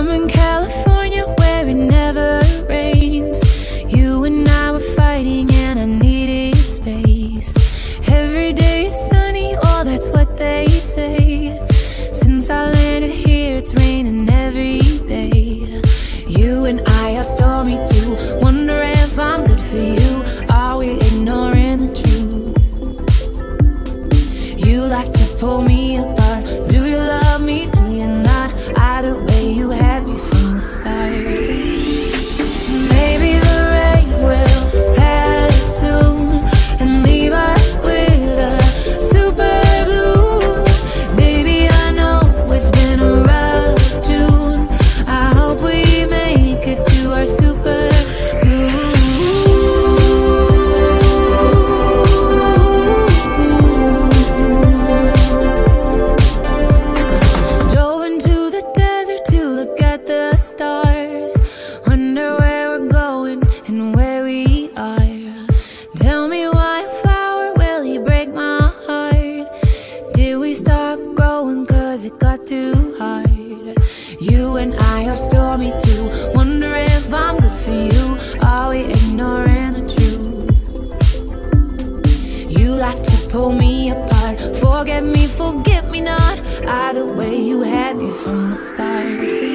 I'm in California where it never rains. You and I were fighting and I needed space. Every day is sunny, oh, that's what they say. Since I landed here, it's raining every day. You and I are stormy too. Wonder if I'm good for you. Are we ignoring the truth? You like to pull me apart. Do you love me? Hard? You and I are stormy too. Wonder if I'm good for you. Are we ignoring the truth? You like to pull me apart. Forget me, forget me not. Either way, you had me from the start.